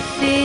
see.